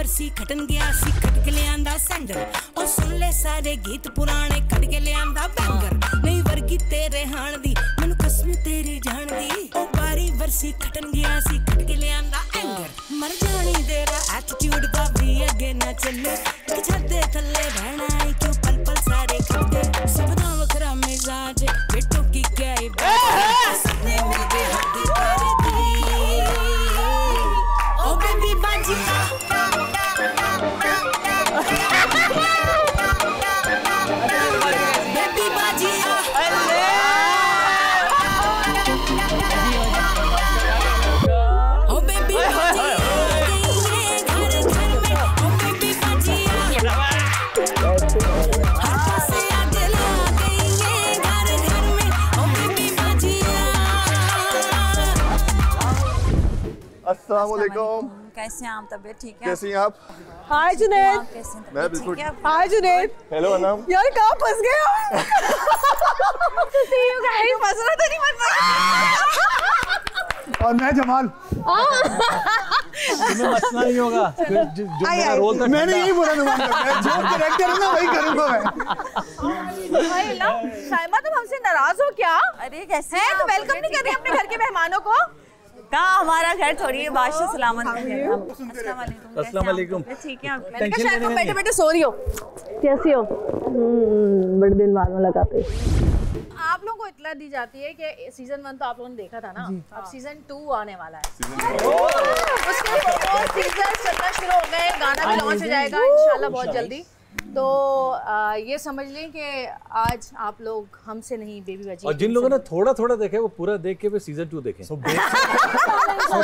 ਵਰਸੀ ਖਟਣ ਗਿਆ ਸੀ, ਖਟ ਕੇ ਲਿਆਂਦਾ ਸੈਂਡਲ ਉਹ ਸੁਣ ਲੈ ਸਾਰੇ ਗੀਤ ਪੁਰਾਣੇ ਕੱਢ ਕੇ ਲਿਆਂਦਾ ਬੈਂਗਰ ਨਹੀਂ ਵਰਗੀ ਤੇਰੇ ਹਾਣ ਦੀ, ਮੈਨੂੰ ਕਸਮ ਤੇਰੀ ਜਾਣ ਦੀ। ਉਹ ਬਾਰੀ ਵਰਸੀ ਖਟਣ ਗਿਆ ਸੀ, ਖਟ ਕੇ ਲਿਆਂਦਾ ਐਂਗਰ ਮਰ ਜਾਣੀ ਤੇਰਾ ਐਟੀਟਿਊਡ ਭਾਬੀ ਅੱਗੇ ਨਾ ਚੱਲੇ। अस्सलाम वालेकुम कैसे हैं आप? तबीयत ठीक है? कैसी हैं आप? हाय जुनैद। हैं? मैं बिल्कुल है? हाय जुनैद। हेलो अनम यार कहाँ फंस गए हो सी यू गाइस फंस रहा तो नहीं रहा। और मैं जमाल। तुम्हें मसला नहीं होगा। जो जो मेरा रोल था मैंने यही बोला को, मैं जो करेक्टर है ना वही करूँगा मैं। हाय ला शायमा तुम हमसे नाराज़ हो क्या? अरे कैसे हैं हैं तो वेलकम नहीं कर रही अपने घर के मेहमानों को? कहाँ हमारा घर थोड़ी है बादशाह सलामत अस्सलाम वालेकुम कैसे अस्सलाम हैं आप? ठीक है आप? बैठे बैठे सो रही हो। कैसी हो? बड़े दिन बाद मुलाकात हुई। आप लोगों को इतला दी जाती है कि सीज़न वन तो आप लोगों ने देखा था ना? अब सीज़न टू आने वाला है। उसके सीज़न चलना शुरू हो गए गाना भी लॉन्च हो जाएगा इंशाल्लाह बहुत जल्दी। तो आ, ये समझ लें कि आज आप लोग हमसे नहीं बेबी बजी और जिन लोगों ने थोड़ा थोड़ा देखा है वो पूरा देख के फिर सीज़न टू देखें। सो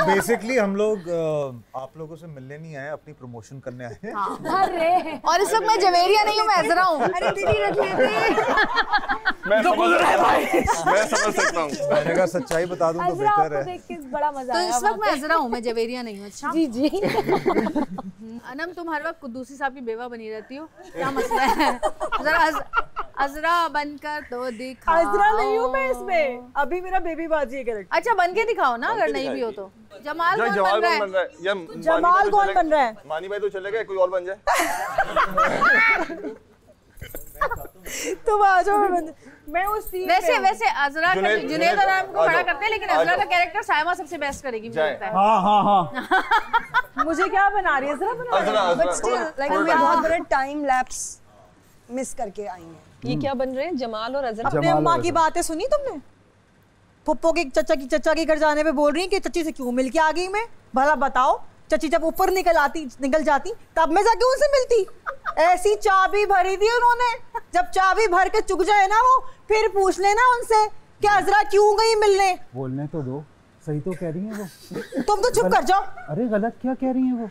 बेसिकली हम लोग आप लोगों से मिलने नहीं आए अपनी प्रमोशन करने आए हैं। और इस वक्त मैं जवेरिया नहीं हूँ मैं अजरा हूँ। अरे दीदी रख मैं समझ मैं समझ सकता हूँ। मैंने कहा सच्चाई बता दूँ तो बेहतर है। बड़ा मज़ा तो इस वक्त मैं अजरा हूँ मैं जवेरिया नहीं हूँ अच्छा? जी जी। अनम तुम हर वक्त कुद्दूसी साहब की बेवा बनी रहती हो। क्या मसला है? जरा अज, अजरा बनकर तो दिखाओ। अजरा नहीं हूँ मैं इसमें। अभी मेरा बेबी बाजी है कैरेक्टर अच्छा बन के दिखाओ ना अगर नहीं भी हो तो। जमाल कौन बन रहा है? है? जमाल तो कौन बन रहा है? मानी भाई तो चले गए कोई और बन जाए? तुम आ जाओ मैं बंद- मैं उस सीन वैसे वैसे अजरा का जुनैद- अनम को खड़ा करते हैं लेकिन अजरा का कैरेक्टर सायमा सबसे बेस्ट करेगी मुझे लगता है। हाँ हाँ हाँ। मुझे क्या बना रही है? जरा बना अजरा अजरा बट स्टिल लाइक थोड़ा हमें बहुत बड़ा टाइम लैप्स मिस करके आई हैं ये क्या बन रहे हैं? जमाल और अजरा। अपने अम्मा की बातें सुनी तुमने? पप्पो के चचा की चचा के घर जाने पे बोल रही है कि चची से क्यों मिल के आ गई मैं? भला बताओ चची जब ऊपर निकल आती निकल जाती तब मैं जाके उनसे मिलती। ऐसी चाबी भरी थी उन्होंने। जब चाबी भर के चुक जाए ना वो फिर पूछ लेना उनसे कि अजरा क्यों गई मिलने? बोलने तो दो। सही तो कह रही है वो। तुम तो चुप कर जाओ। अरे गलत क्या कह रही है वो?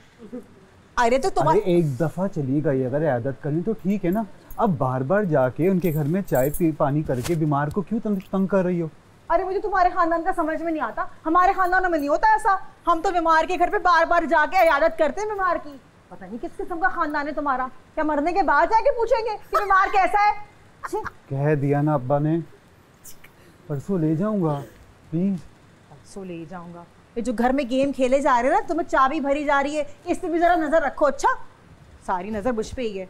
अरे तो तुम्हारे एक दफ़ा चली गई अगर आदत करनी तो ठीक है ना। अब बार बार जाके उनके घर में चाय पी पानी करके बीमार को क्यों तंग तंग कर रही हो? अरे मुझे तुम्हारे खानदान का समझ में नहीं आता। हमारे खानदान में नहीं होता ऐसा। हम तो बीमार के घर पे बार बार जाके इयादत करते हैं बीमार की। पता नहीं किस किस्म का खानदान है तुम्हारा। क्या मरने के बाद जाके पूछेंगे कि बीमार कैसा है? कह दिया ना अब्बा ने। परसों ले जाऊँगा प्लीज़। सो ले जाऊँगा। ये जो घर में गेम खेले जा रहे हैं ना तुम्हें चाबी भरी जा रही है इस पे भी जरा नज़र रखो अच्छा? सारी नज़र मुझ पे ही है।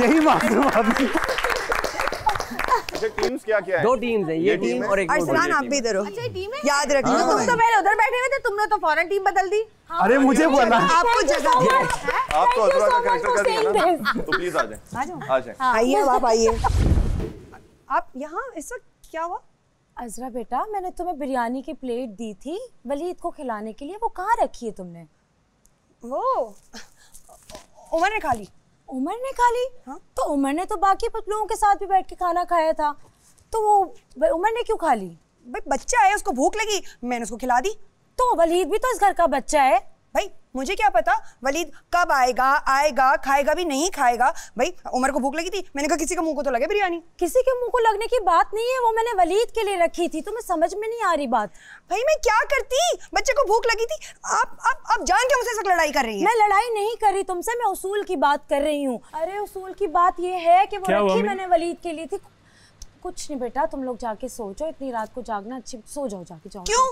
यही अभी। अच्छा टीम्स क्या क्या है? दो टीम्स हैं ये ये टीम और एक अरसलान आप भी इधर हो। अच्छा टीम है? याद रखना। तो तुम तो पहले उधर बैठे हुए थे तुमने तो फ़ौरन टीम बदल दी। अरे मुझे बोला। आपको जगह दिया। आप तो अजरा का कैरेक्टर कर दिया ना तो प्लीज़ आ जाए। आ जाओ। आ जाए। आइए आप आइए। आप यहाँ इस वक्त क्या हुआ? अजरा बेटा मैंने तुम्हें बिरयानी की प्लेट दी थी वलीद को खिलाने के लिए वो कहाँ रखी है तुमने? वो उमर ने खा ली। उमर ने खा ली? हाँ। तो उमर ने तो बाकी लोगों के साथ भी बैठ के खाना खाया था तो वो उमर ने क्यों खा ली? भाई बच्चा है उसको भूख लगी मैंने उसको खिला दी। तो वलीद भी तो इस घर का बच्चा है। भाई मुझे क्या पता वलीद कब आएगा आएगा खाएगा भी नहीं खाएगा। भाई उमर को भूख लगी थी मैंने कहा किसी का मुँह को तो लगे बिरयानी। किसी के मुँह को लगने की बात नहीं है वो मैंने वलीद के लिए रखी थी तुम्हें समझ में नहीं आ रही बात। भाई मैं क्या करती? बच्चे को भूख लगी थी। आप आप आप जान के मुझसे लड़ाई कर रही हैं। मैं लड़ाई नहीं कर रही तुमसे मैं उसूल की बात कर रही हूँ। अरे उसूल की बात ये है कि वो रखी मैंने वलीद के लिए थी। कुछ नहीं बेटा तुम लोग जाके सो जाओ इतनी रात को जागना अच्छी सो जाओ जाके जाओ। क्यों?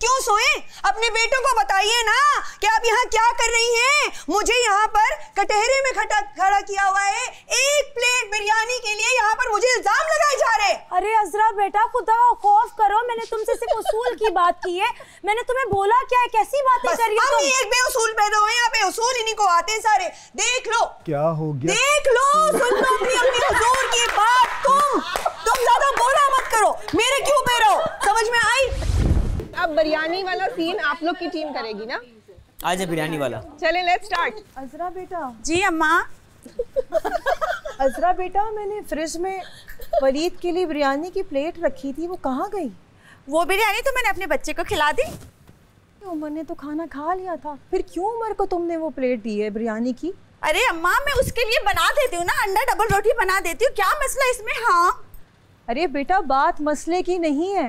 क्यों सोए? अपने बेटों को बताइए ना कि आप यहाँ क्या कर रही हैं? मुझे यहाँ पर कटहरे में खटा खड़ा किया हुआ है। एक प्लेट बिरयानी के लिए यहाँ पर मुझे इल्ज़ाम लगाए जा रहे अरे अजरा बेटा खुदा खौफ करो। मैंने तुमसे सिर्फ़ उसूल की बात की है। मैंने तुम्हें बोला क्या है? कैसी बातें कर रही हो ही एक बेउसूल पैदा हुए यहाँ पे उसूल इन्हीं को आते हैं सारे। देख लो। क्या हो गया? देख लो सुन लो अपनी अपनी हुजूर की बात। तुम तुम ज़्यादा बोला मत करो। बिरयानी वाला सीन आप लोग की टीम करेगी ना? आज है बिरयानी वाला। चले लेट्स स्टार्ट अजरा बेटा। जी अम्मा। अजरा बेटा मैंने फ्रिज में वलीद के लिए बिरयानी की प्लेट रखी थी वो कहाँ गई? वो बिरयानी तो मैंने अपने बच्चे को खिला दी। उमर ने तो खाना खा लिया था। फिर क्यों उमर को तुमने वो प्लेट दी है बिरयानी की? अरे अम्मा मैं उसके लिए बना देती हूँ ना अंडा डबल रोटी बना देती हूँ। क्या मसला इसमें? हाँ। अरे बेटा बात मसले की नहीं है।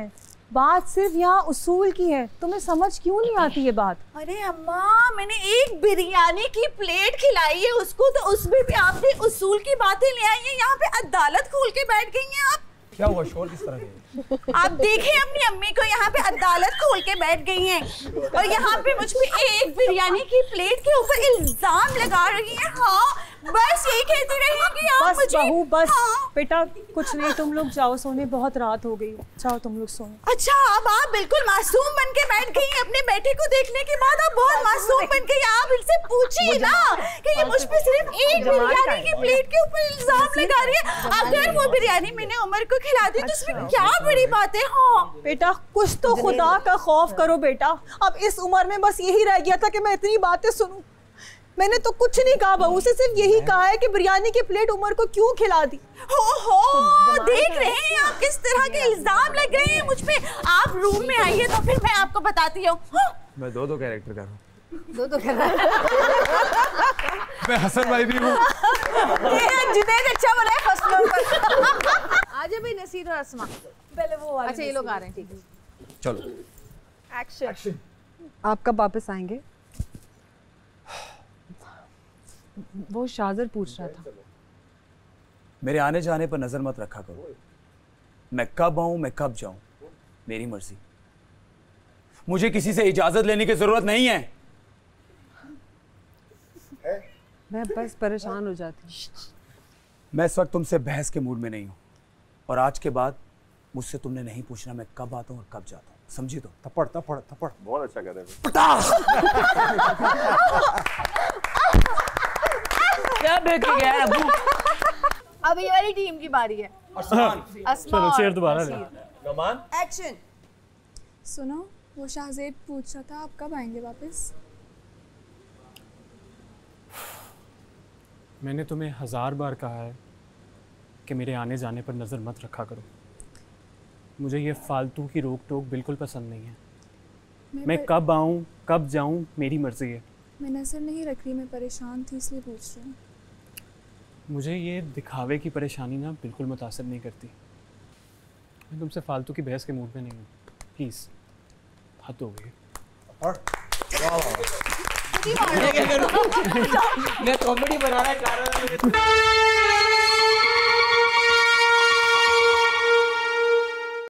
बात सिर्फ़ यहाँ उसूल की है। तुम्हें समझ क्यों नहीं आती ये बात? अरे अम्मा मैंने एक बिरयानी की प्लेट खिलाई है उसको तो उसमें भी आपने उसूल की बातें ले आई हैं। यहाँ पे अदालत खोल के बैठ गई हैं आप। क्या हुआ? शोर किस तरह आप देखें अपनी अम्मी को यहाँ पे अदालत खोल के बैठ गई हैं। और यहाँ पे मुझ पे एक बिरयानी की प्लेट के ऊपर इल्ज़ाम लगा रही है। हाँ बस यही कहती रही हैं कि आप बस मुझे बहू बस। हाँ। बेटा कुछ नहीं तुम लोग जाओ सोने बहुत रात हो गई। जाओ तुम लोग सोने। अच्छा अब आप बिल्कुल मासूम बन के बैठ गई अपने बेटे को देखने के बाद। आप बहुत मासूम बन गई आप इनसे पूछिए ना कि ये मुझ पे सिर्फ़ एक बिरयानी की प्लेट के ऊपर इल्ज़ाम लगा रही है। अगर वो बिरयानी मैंने उमर को खिला दी तो उसमें क्या बड़ी बात है? हाँ। बेटा कुछ तो खुदा का खौफ करो बेटा। अब इस उम्र में बस यही रह गया था कि मैं इतनी बातें सुनूं। मैंने तो कुछ नहीं कहा बहू। से सिर्फ़ यही कहा है कि बिरयानी की प्लेट उमर को क्यों खिला दी? हो हो देख रहे हैं आप किस तरह के इल्ज़ाम लग रहे हैं मुझ पे। आप रूम में आइए तो फिर मैं आपको बताती हूँ। मैं दो दो कैरेक्टर कर रहा हूँ। दो दो कर रहा मैं हसन भाई भी हूँ। ये जुनैद अच्छा बना है फ़र्स्ट फ्लोर पर। आज अभी नसीर और असमा। पहले वो अच्छा ये लोग आ रहे हैं। ठीक है चलो एक्शन आप कब वापस आएँगे? वो शाजर पूछ रहा था। मेरे आने जाने पर नज़र मत रखा करो। मैं कब आऊँ मैं कब जाऊँ? मेरी मर्ज़ी। मुझे किसी से इजाज़त लेने की ज़रूरत नहीं है। मैं बस परेशान हो जाती हूँ। मैं इस वक्त तुमसे बहस के मूड में नहीं हूँ। और आज के बाद मुझसे तुमने नहीं पूछना मैं कब आता हूँ और कब जाता हूँ। समझी तो? थप्पड़ थप्पड़ थप्पड़। बहुत अच्छा कर रहे हैं। क्या देख के गया अबू अब ये वाली टीम की बारी है। असमा चलो शेर दोबारा ले गमान एक्शन सुनो वो शाहजेब पूछ रहा था आप कब आएँगे वापस? मैंने तुम्हें हज़ार बार कहा है कि मेरे आने जाने पर नज़र मत रखा करो। मुझे ये फालतू की रोक टोक बिल्कुल पसंद नहीं है। मैं पर- कब आऊँ कब जाऊँ मेरी मर्ज़ी है। मैं नज़र नहीं रख रही मैं परेशान थी इसलिए पूछ रही हूँ। मुझे ये दिखावे की परेशानी ना बिल्कुल मुतासर नहीं करती। मैं तुमसे फालतू की बहस के मूड में नहीं हूँ। प्लीज़ हद हो गई मैं कॉमेडी बनाना चाह रहा है